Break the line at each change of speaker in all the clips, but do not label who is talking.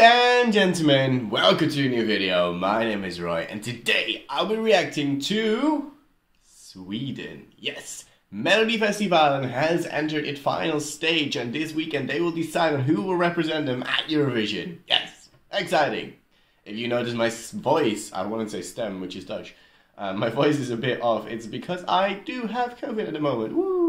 and gentlemen, welcome to a new video. My name is Roy and today I'll be reacting to Sweden. Yes, Melodifestivalen has entered its final stage and this weekend they will decide on who will represent them at Eurovision. Yes, exciting. If you notice my voice, I want to say stem, which is Dutch. Uh, my voice is a bit off. It's because I do have COVID at the moment. Woo!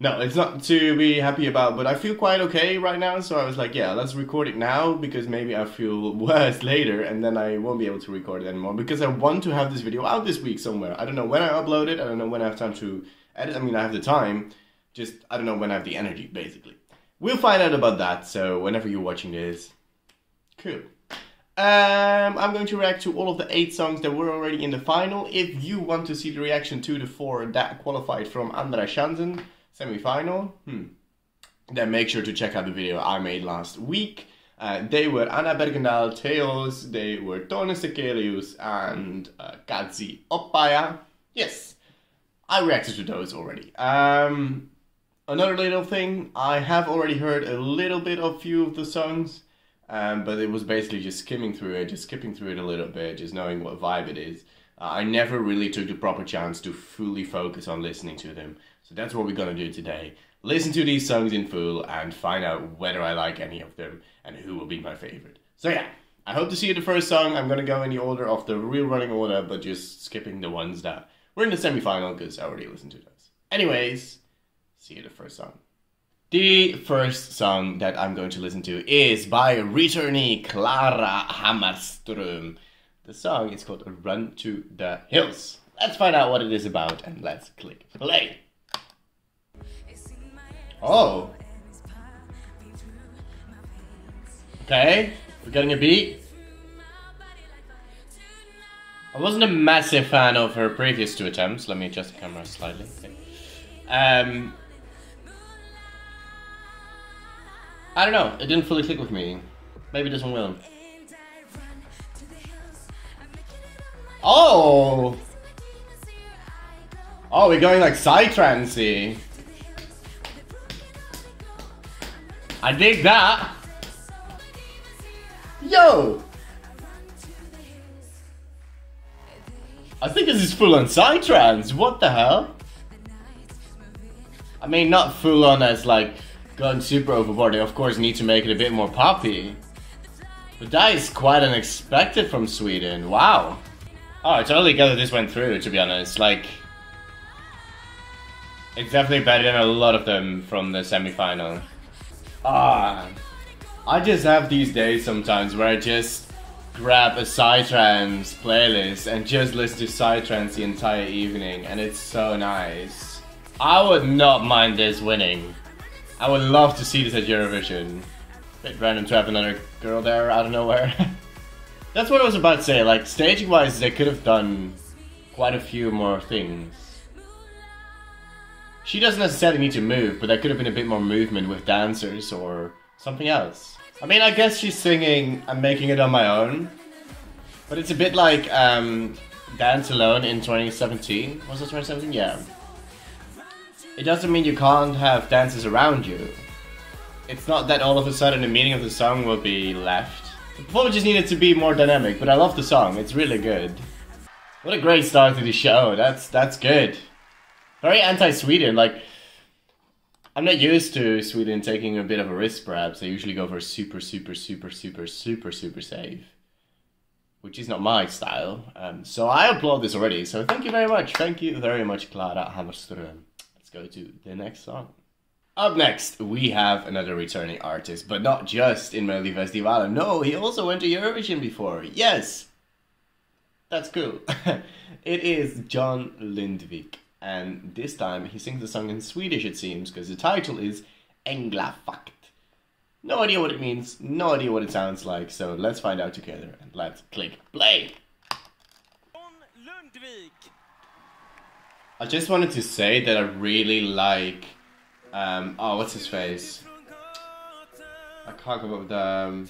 No, it's not to be happy about, but I feel quite okay right now. So I was like, yeah, let's record it now because maybe I feel worse later and then I won't be able to record it anymore because I want to have this video out this week somewhere. I don't know when I upload it. I don't know when I have time to edit. I mean, I have the time, just I don't know when I have the energy, basically. We'll find out about that. So whenever you're watching this, cool. Um, I'm going to react to all of the eight songs that were already in the final. If you want to see the reaction to the four that qualified from Andra Chansen, semi-final, hmm. then make sure to check out the video I made last week. Uh, they were Anna Bergendahl, Theoz, they were Tone Sekelius and uh, Cazzi Opeia. Yes, I reacted to those already. Um, another little thing, I have already heard a little bit of few of the songs, um, but it was basically just skimming through it, just skipping through it a little bit, just knowing what vibe it is. Uh, I never really took the proper chance to fully focus on listening to them. So that's what we're gonna do today. Listen to these songs in full and find out whether I like any of them and who will be my favorite. So yeah, I hope to see you the first song. I'm gonna go in the order of the real running order, but just skipping the ones that were in the semi-final because I already listened to those. Anyways, see you the first song. The first song that I'm going to listen to is by returnee Klara Hammarström. The song is called Run to the Hills. Let's find out what it is about and let's click play. Oh. Okay, we're getting a beat. I wasn't a massive fan of her previous two attempts. Let me adjust the camera slightly. Um, I don't know. It didn't fully click with me. Maybe this one will. Oh! Oh, we're going like psytrancey. I dig that. Yo! I think this is full on psytrance. What the hell? I mean, not full on as like going super overboard. They of course need to make it a bit more poppy. But that is quite unexpected from Sweden. Wow. Oh, I totally get that this went through, to be honest. Like, it's definitely better than a lot of them from the semi-final. Ah, I just have these days sometimes where I just grab a Psytrance playlist and just listen to Psytrance the entire evening, and it's so nice. I would not mind this winning. I would love to see this at Eurovision. Bit random to have another girl there out of nowhere. That's what I was about to say, like, staging wise, they could have done quite a few more things. She doesn't necessarily need to move, but there could have been a bit more movement with dancers or something else. I mean, I guess she's singing I'm making it on my own, but it's a bit like um, Dance Alone in 2017. Was it 2017? Yeah. It doesn't mean you can't have dancers around you. It's not that all of a sudden the meaning of the song will be left. The performance just needed to be more dynamic, but I love the song. It's really good. What a great start to the show. That's that's good very anti-Sweden. Like, I'm not used to Sweden taking a bit of a risk. Perhaps they usually go for super, super, super, super, super, super safe, which is not my style. Um, so I applaud this already. So thank you very much. Thank you very much, Klara Hammarström. Let's go to the next song. Up next, we have another returning artist, but not just in Melodifestivalen. No, he also went to Eurovision before. Yes, that's cool. it is John Lundvik and this time he sings the song in Swedish, it seems, because the title is Änglavakt. No idea what it means, no idea what it sounds like, so let's find out together and let's click play. I just wanted to say that I really like. Um, oh, what's his face? I can't come up with the um,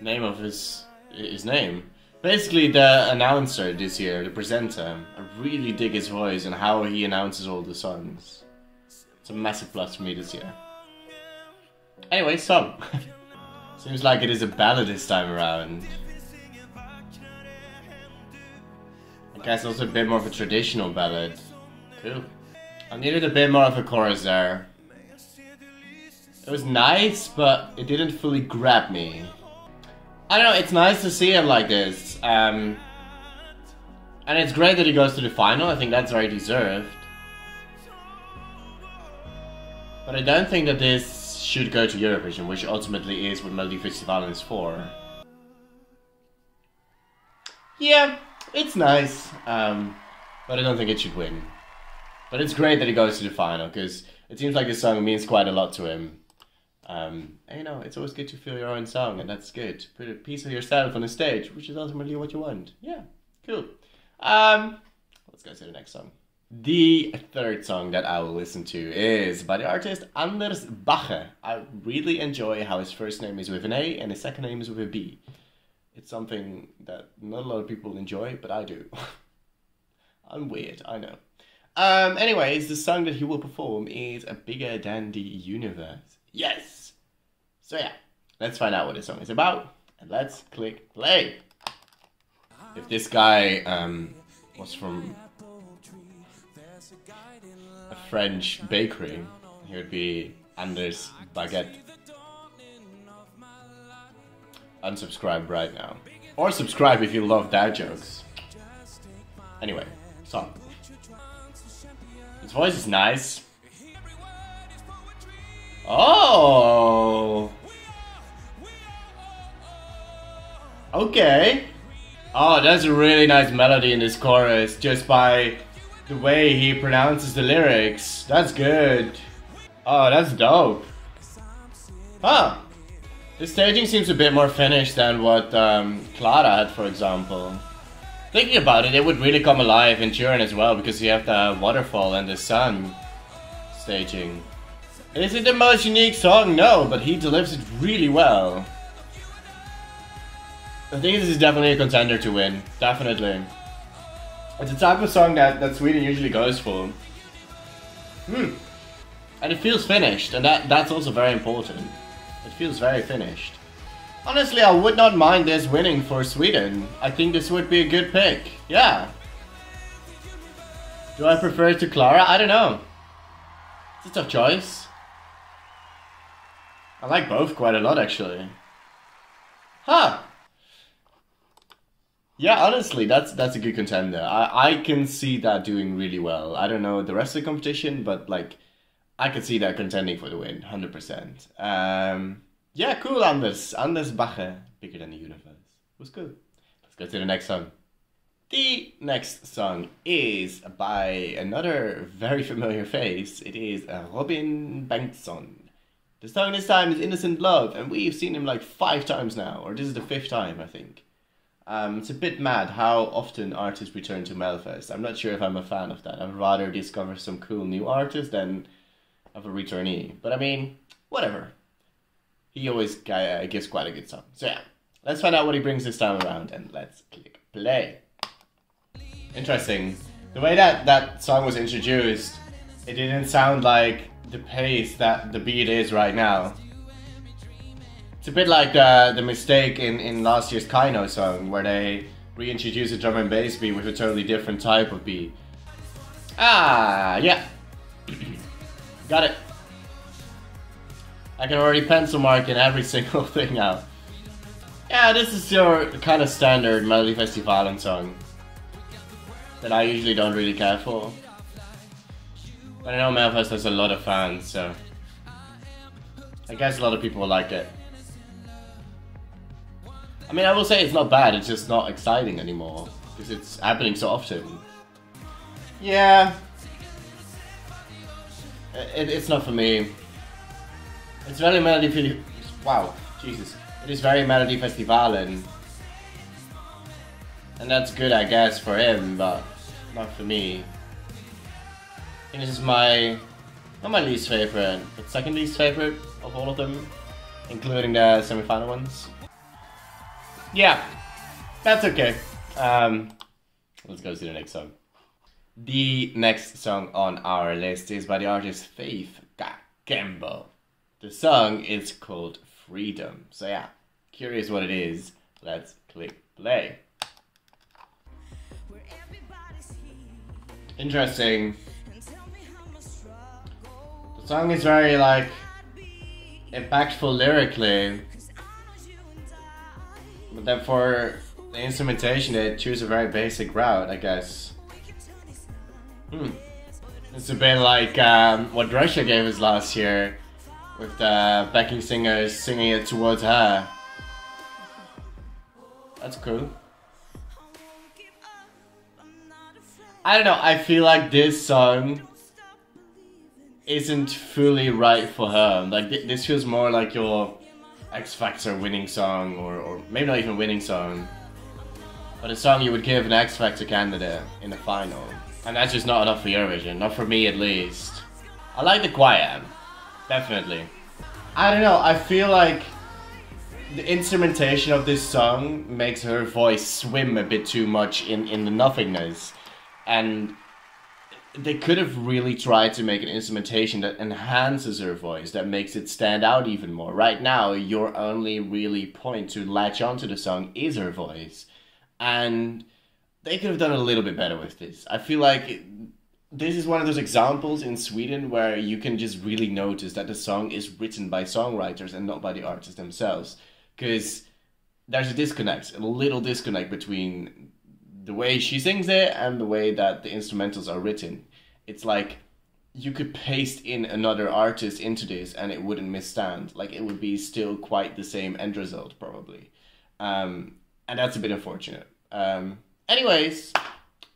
name of his his name. Basically, the announcer this year, the presenter, I really dig his voice and how he announces all the songs. It's a massive plus for me this year. Anyway, song. Seems like it is a ballad this time around. I guess also a bit more of a traditional ballad. Cool. I needed a bit more of a chorus there. It was nice, but it didn't fully grab me. I don't know, it's nice to see him like this. Um, and it's great that he goes to the final, I think that's very deserved. But I don't think that this should go to Eurovision, which ultimately is what Melodifestivalen is for. Yeah, it's nice, um, but I don't think it should win. But it's great that he goes to the final, because it seems like this song means quite a lot to him. Um, and you know, it's always good to feel your own song, and that's good. Put a piece of yourself on the stage, which is ultimately what you want. Yeah, cool. Um, let's go to the next song. The third song that I will listen to is by the artist Anders Bagge. I really enjoy how his first name is with an A and his second name is with a B. It's something that not a lot of people enjoy, but I do. I'm weird, I know. Um, anyways, the song that he will perform is A Bigger Than the Universe. Yes! So yeah, let's find out what this song is about, and let's click play. If this guy um, was from a French bakery, he would be Anders Baguette. Unsubscribe right now. Or subscribe if you love dad jokes. Anyway, song. His voice is nice. Oh! Okay. Oh, that's a really nice melody in this chorus, just by the way he pronounces the lyrics. That's good. Oh, that's dope. Huh. The staging seems a bit more finished than what um, Klara had, for example. Thinking about it, it would really come alive in Turin as well, because you have the waterfall and the sun staging. Is it the most unique song? No, but he delivers it really well. I think this is definitely a contender to win. Definitely. It's the type of song that, that Sweden usually goes for. Hmm. And it feels finished, and that, that's also very important. It feels very finished. Honestly, I would not mind this winning for Sweden. I think this would be a good pick. Yeah. Do I prefer it to Klara? I don't know. It's a tough choice. I like both quite a lot, actually. Huh. Yeah, honestly, that's that's a good contender. I, I can see that doing really well. I don't know the rest of the competition, but like, I could see that contending for the win, hundred percent. Um, yeah, cool, Anders. Anders Bagge, bigger than the universe. Was good. Let's go to the next song. The next song is by another very familiar face. It is Robin Bengtsson. The song this time is Innocent Love, and we've seen him like five times now, or this is the fifth time, I think. Um, it's a bit mad how often artists return to Melfest. I'm not sure if I'm a fan of that. I'd rather discover some cool new artist than have a returnee. But I mean, whatever. He always uh, gives quite a good song. So yeah, let's find out what he brings this time around, and let's click play. Interesting. The way that that song was introduced, it didn't sound like the pace that the beat is right now. It's a bit like the, the mistake in, in last year's Kaino song, where they reintroduced a drum and bass beat with a totally different type of beat. Ah, yeah. Got it. I can already pencil mark in every single thing out. Yeah, this is your kind of standard Melodifestivalen song that I usually don't really care for. But I know Melfest has a lot of fans, so I guess a lot of people will like it. I mean, I will say it's not bad, it's just not exciting anymore, because it's happening so often. Yeah. It, it's not for me. It's very Melody... Wow, Jesus. It is very Melodifestivalen. And that's good, I guess, for him, but not for me think this is my, not my least favorite, but second least favorite of all of them, including the semi-final ones. Yeah, that's okay. Um, let's go to the next song. The next song on our list is by the artist Faith Kakembo. The song is called Freedom. So yeah, curious what it is. Let's click play. Interesting. Song is very like impactful lyrically, but then for the instrumentation they choose a very basic route, I guess. Hmm. It's a bit like um, what Russia gave us last year, with the backing singers singing it towards her. That's cool. I don't know, I feel like this song isn't fully right for her. Like, th this feels more like your X Factor winning song, or, or maybe not even winning song, but a song you would give an X Factor candidate in the final. And that's just not enough for Eurovision, not for me at least. I like the choir, definitely. I don't know, I feel like the instrumentation of this song makes her voice swim a bit too much in, in the nothingness. And they could have really tried to make an instrumentation that enhances her voice, that makes it stand out even more. Right now, your only really point to latch onto the song is her voice. And they could have done a little bit better with this. I feel like this is one of those examples in Sweden where you can just really notice that the song is written by songwriters and not by the artists themselves. Because there's a disconnect, a little disconnect between the way she sings it and the way that the instrumentals are written. It's like you could paste in another artist into this and it wouldn't misstand. Like it would be still quite the same end result probably. Um, and that's a bit unfortunate. Um, anyways,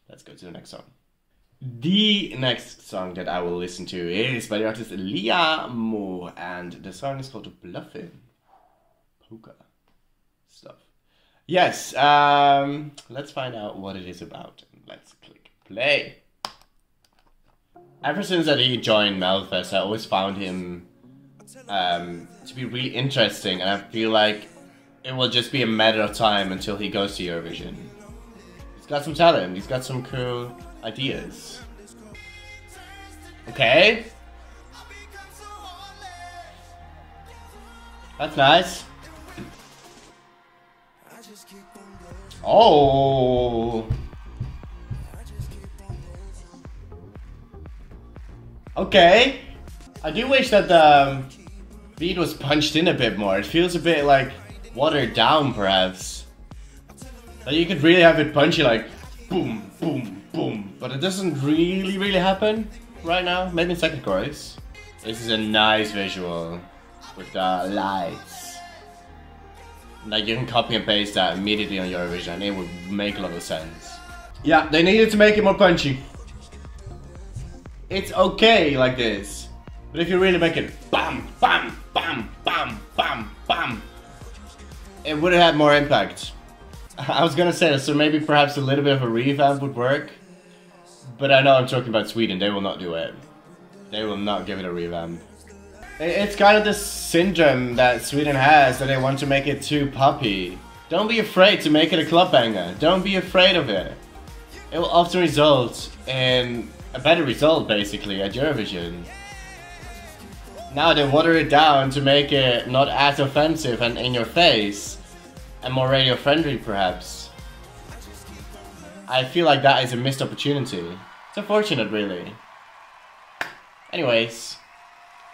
let's go to the next song. The next song that I will listen to is by the artist Liamoo, and the song is called Bluffin' stuff. Yes, um, let's find out what it is about. Let's click play. Ever since that he joined Melfest, I always found him um, to be really interesting, and I feel like it will just be a matter of time until he goes to Eurovision. He's got some talent, he's got some cool ideas. Okay. That's nice. Oh. Okay. I do wish that the um, beat was punched in a bit more. It feels a bit like watered down, perhaps. That you could really have it punchy like boom, boom, boom. But it doesn't really, really happen right now. Maybe in second chorus. This is a nice visual with the lights. Like you can copy and paste that immediately on Eurovision it would make a lot of sense. Yeah, they needed to make it more punchy. It's okay like this. But if you really make it bam, bam, bam, bam, bam, bam, it would have had more impact. I was gonna say, so maybe perhaps a little bit of a revamp would work. But I know I'm talking about Sweden, they will not do it. They will not give it a revamp. It's kind of this syndrome that Sweden has that they want to make it too poppy. Don't be afraid to make it a club banger. Don't be afraid of it. It will often result in a better result, basically, at Eurovision. Now they water it down to make it not as offensive and in your face, and more radio friendly, perhaps. I feel like that is a missed opportunity. It's unfortunate, really. Anyways,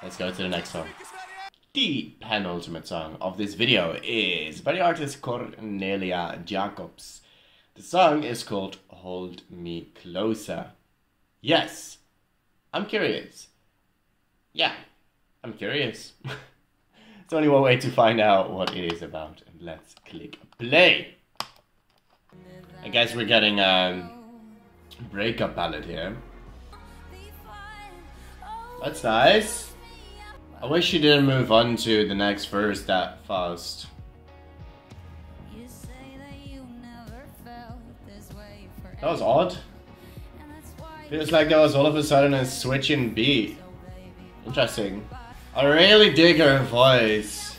let's go to the next song. The penultimate song of this video is by the artist Cornelia Jakobs. The song is called Hold Me Closer. Yes, I'm curious. Yeah, I'm curious. it's only one way to find out what it is about. And let's click play. I guess we're getting a breakup ballad here. That's nice. I wish she didn't move on to the next verse that fast. That was odd. Feels like there was all of a sudden a switch in beat. Interesting. I really dig her voice.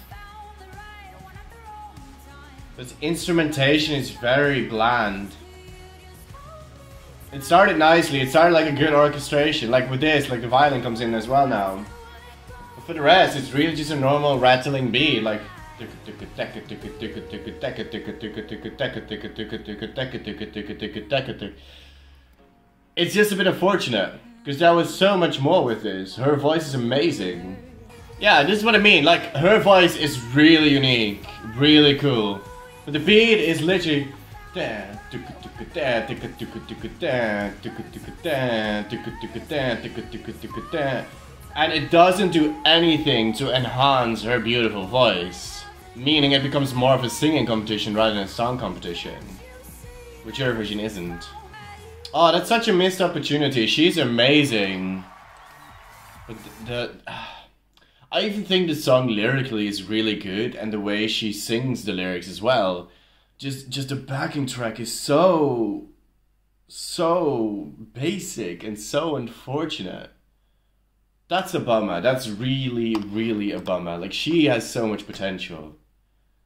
This instrumentation is very bland. It started nicely, it started like a good orchestration, like with this, like the violin comes in as well now. For the rest, it's really just a normal rattling beat, like. It's just a bit unfortunate, because there was so much more with this. Her voice is amazing. Yeah, this is what I mean, like, her voice is really unique, really cool. But the beat is literally... And it doesn't do anything to enhance her beautiful voice. Meaning it becomes more of a singing competition rather than a song competition. Which Eurovision isn't. Oh, that's such a missed opportunity. She's amazing. But the... the I even think the song lyrically is really good and the way she sings the lyrics as well. Just just the backing track is so so basic and so unfortunate. That's a bummer. That's really, really a bummer. Like she has so much potential.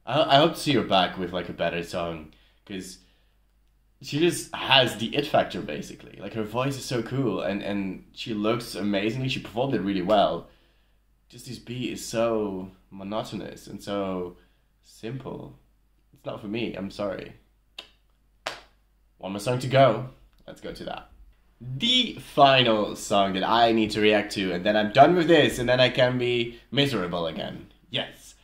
I, I hope to see her back with like a better song because she just has the it factor basically. Like her voice is so cool and and she looks amazingly. She performed it really well. Just this beat is so monotonous and so simple. It's not for me. I'm sorry. One more song to go. Let's go to that the final song that I need to react to, and then I'm done with this, and then I can be miserable again. Yes,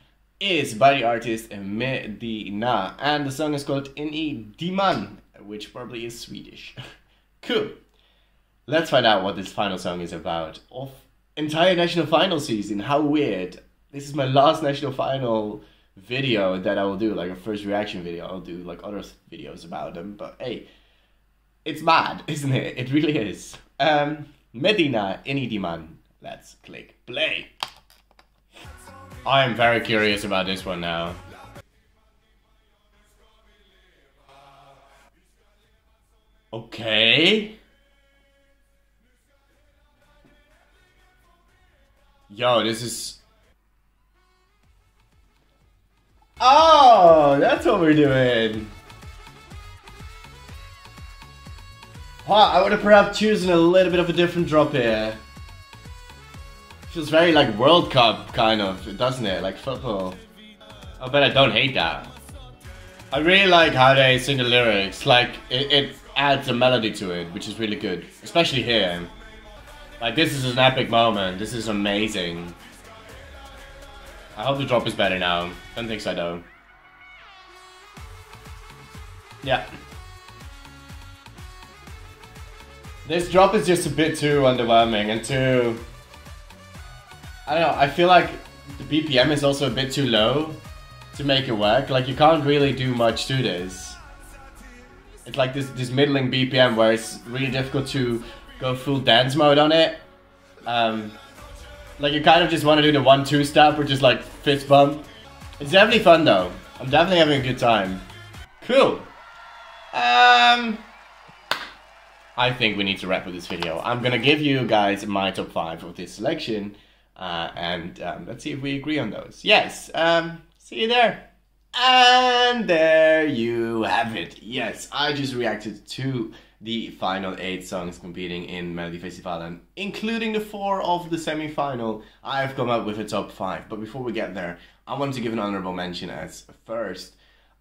is by the artist Medina, and the song is called In i dimman, which probably is Swedish. cool. Let's find out what this final song is about. Of entire national final season, how weird. This is my last national final video that I will do, like a first reaction video. I'll do like other videos about them, but hey it's mad, isn't it? It really is. Um, Medina In i dimman. Let's click play. I am very curious about this one now. Okay. Yo, this is... Oh, that's what we're doing. I would have perhaps chosen a little bit of a different drop here. Feels very like World Cup kind of, doesn't it? Like football. Oh, I bet I don't hate that. I really like how they sing the lyrics. Like it, it adds a melody to it, which is really good, especially here. Like this is an epic moment. This is amazing. I hope the drop is better now. Don't think so though. Yeah. This drop is just a bit too underwhelming and too... I don't know, I feel like the BPM is also a bit too low to make it work. Like, you can't really do much to this. It's like this, this middling BPM where it's really difficult to go full dance mode on it. Um, like, you kind of just want to do the one-two step which is like fist bump. It's definitely fun though. I'm definitely having a good time. Cool. Um... I think we need to wrap up this video. I'm gonna give you guys my top 5 of this selection, uh, and um, let's see if we agree on those. Yes, um, see you there. And there you have it. Yes, I just reacted to the final 8 songs competing in Melody Melodifestivalen, including the 4 of the semi-final. I've come up with a top 5, but before we get there, I want to give an honorable mention as first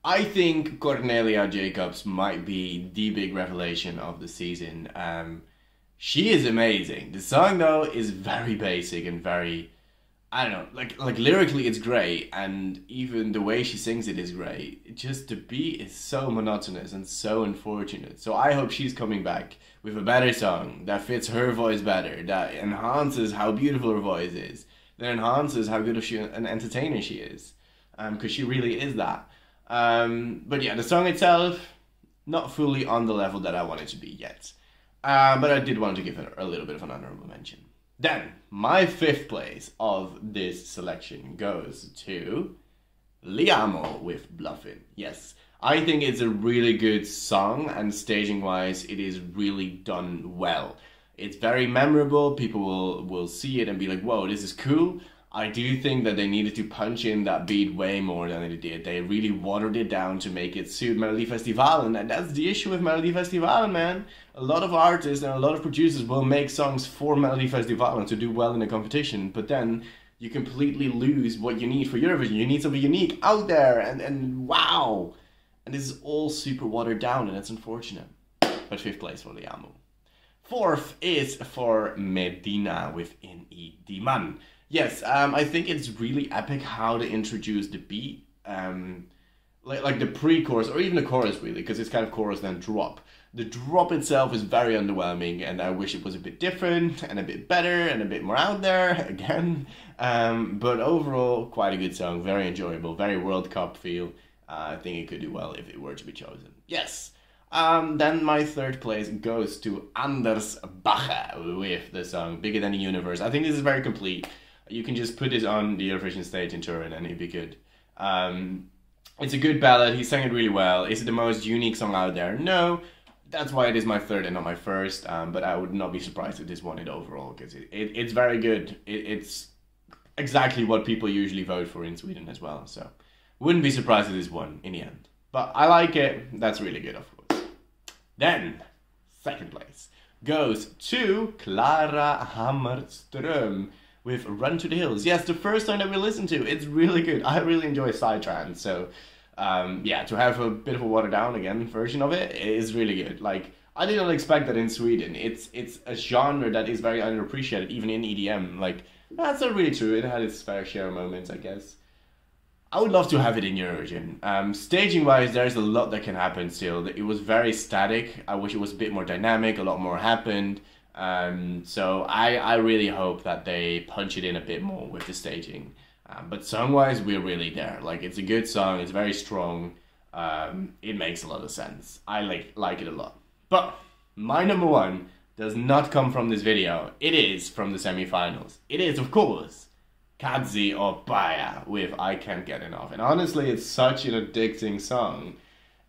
I think Cornelia Jakobs might be the big revelation of the season. Um, she is amazing. The song though is very basic and very, I don't know, like like lyrically it's great, and even the way she sings it is great. Just the beat is so monotonous and so unfortunate. So I hope she's coming back with a better song that fits her voice better, that enhances how beautiful her voice is, that enhances how good of she an entertainer she is, because um, she really is that. Um, but yeah, the song itself, not fully on the level that I wanted to be yet. Uh, but I did want to give it a little bit of an honorable mention. Then, my fifth place of this selection goes to Liamoo with Bluffin. Yes, I think it's a really good song, and staging wise, it is really done well. It's very memorable, people will, will see it and be like, whoa, this is cool. I do think that they needed to punch in that beat way more than they did. They really watered it down to make it suit Melodifestivalen, and that's the issue with Melodifestivalen, man. A lot of artists and a lot of producers will make songs for Melodifestivalen to do well in the competition, but then you completely lose what you need for Eurovision. You need something unique out there, and, and wow! And this is all super watered down, and it's unfortunate. But fifth place for Liamoo. Fourth is for Medina with In-E Diman. Yes, um, I think it's really epic how they introduce the beat. Um, like, like the pre-chorus, or even the chorus really, because it's kind of chorus then drop. The drop itself is very underwhelming, and I wish it was a bit different and a bit better and a bit more out there again. Um, but overall, quite a good song, very enjoyable, very World Cup feel. Uh, I think it could do well if it were to be chosen. Yes. Um, then my third place goes to Anders Bagge with the song Bigger Than the Universe. I think this is very complete. You can just put this on the Eurovision stage in Turin and it'd be good. Um, it's a good ballad. He sang it really well. Is it the most unique song out there? No. That's why it is my third and not my first. Um, but I would not be surprised if this won it overall because it, it, it's very good. It, it's exactly what people usually vote for in Sweden as well. So wouldn't be surprised if this won in the end. But I like it. That's really good, of course. Then, second place goes to Klara Hammarström with Run to the Hills. Yes, the first song that we listened to. It's really good. I really enjoy Psytrance. So, um, yeah, to have a bit of a watered down again version of it is really good. Like, I didn't expect that in Sweden. It's it's a genre that is very underappreciated, even in EDM. Like, that's not really true. It had its fair share of moments, I guess. I would love to have it in Eurovision. Um, staging wise, there's a lot that can happen still. It was very static. I wish it was a bit more dynamic, a lot more happened. Um, so I, I really hope that they punch it in a bit more with the staging. Um, but song wise, we're really there. Like it's a good song. It's very strong. Um, it makes a lot of sense. I like like it a lot. But my number one does not come from this video. It is from the semifinals. It is of course Cazzi Opeia with I Can't Get Enough. And honestly, it's such an addicting song.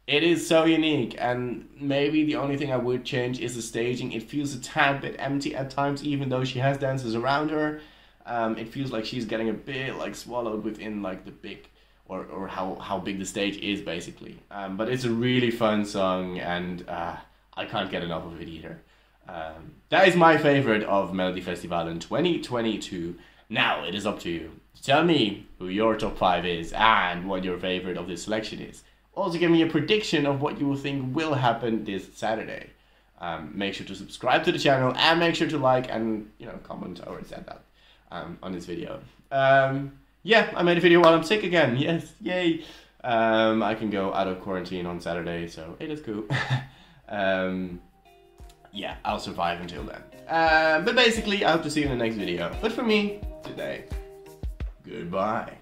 It is so unique, and maybe the only thing I would change is the staging. It feels a tad bit empty at times, even though she has dancers around her. Um, it feels like she's getting a bit like swallowed within like the big or, or how, how big the stage is basically. Um, but it's a really fun song, and uh, I can't get enough of it either. Um, that is my favorite of Melodifestivalen 2022. Now it is up to you. to Tell me who your top five is and what your favorite of this selection is. Also, give me a prediction of what you will think will happen this Saturday. Um, make sure to subscribe to the channel and make sure to like and you know comment. I already said that um, on this video. Um, yeah, I made a video while I'm sick again. Yes, yay! Um, I can go out of quarantine on Saturday, so it is cool. Um, yeah, I'll survive until then. Uh, but basically, I hope to see you in the next video. But for me, today, goodbye.